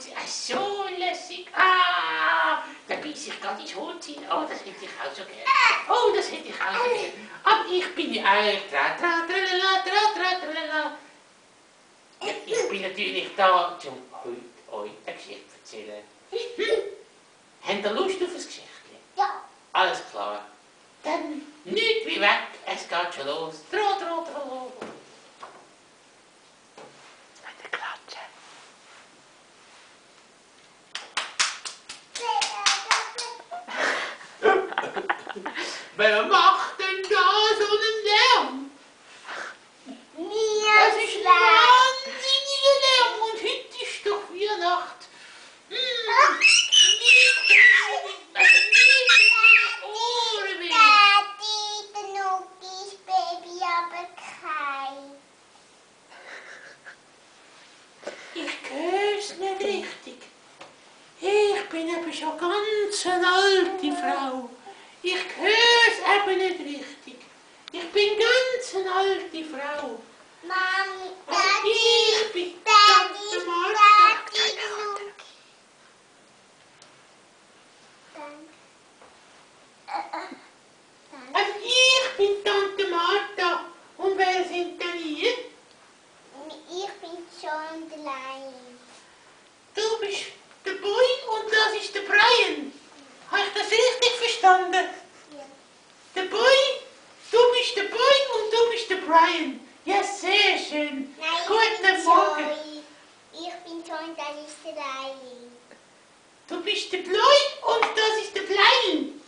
sie, ach so lässig, ah, da beiß ich ins Holz hin, oh, das hätte ich auch so gern, oh, das hätte ich auch so gern, aber ich bin ja tra, tra, tralala, tra, tra, tralala. Ja, ich bin natürlich da, um heute euch eine Geschichte zu erzählen. Hm? Habt ihr Lust auf ein Geschichtchen? Ja. Alles klar. Dann nicht wie weg, es geht schon los. Tro, tro, tro. Wer macht denn da so einen Lärm? Das ist ein wahnsinniger Lärm und heute ist doch Weihnacht. Hm. Nicht in die Ohren weh. Daddy, der Nukis Baby, aber kein. Ich bin eben schon ganz eine alte Frau. Ich hör's eben nicht richtig. Ich bin ganz eine alte Frau. Mami, Aber Daddy, ich bin Daddy, Tante Martha. Daddy, der Nukis. Dann. Also ich bin Tante Martha. Und wer sind denn ihr? Ich bin schon der Lion. Du bist der Boy und das ist der Brian. Habe ich das richtig verstanden? Ja. Der Boy, du bist der Boy und du bist der Brian. Ja, sehr schön. Nein, Guten Morgen. Joy. Ich bin Joy, das ist der Lion. Du bist der Boy und das ist der Brian.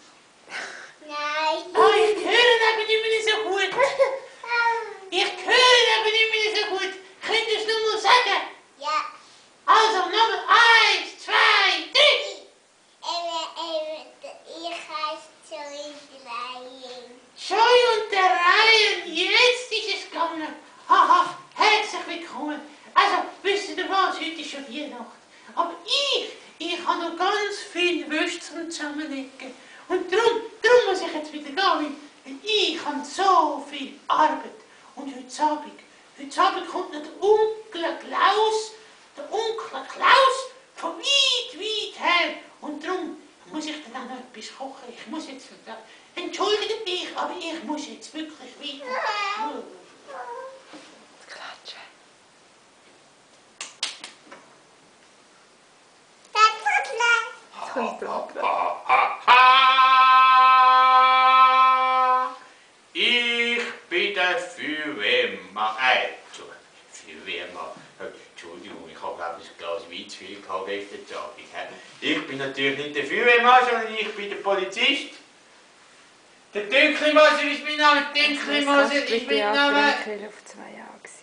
Nein. Ah, ich höre eben nicht mehr so gut. Ich höre eben nicht mehr so gut. Könnt ihr es nur mal sagen? Ja. Also, nochmal eins, zwei, drei. Ähm, ähm, ich heiße Joy, der Lion. Joy und der Ryan, jetzt ist es gegangen. Haha, herzlich willkommen. Also, wisst ihr was, heute ist schon Weihnacht. Aber ich, ich habe noch ganz viel zum Zusammenlegen. Und darum, darum muss ich jetzt wieder gehen, weil ich habe so viel Arbeit. Und heute Abend, heute Abend kommt noch der Onkel Klaus, der Onkel Klaus von weit, weit her. Und darum muss ich dann auch noch etwas kochen. Ich muss jetzt, entschuldigt mich, aber ich muss jetzt wirklich weiter. Klatsche. Jetzt kommt der Applaus. Ich bin der Feuerwehrmann. Äh, Entschuldigung, Feuerwehrmann. Entschuldigung, ich habe glaube ich ein Glas Wein zu viel gehabt gestern Abend. hä? Ich bin natürlich nicht der Feuerwehrmann, sondern ich bin der Polizist. Der Dünkelmoser ist mein Name, Dünkelmoser Das ist war mein Name. Beate auf zwei Jahre.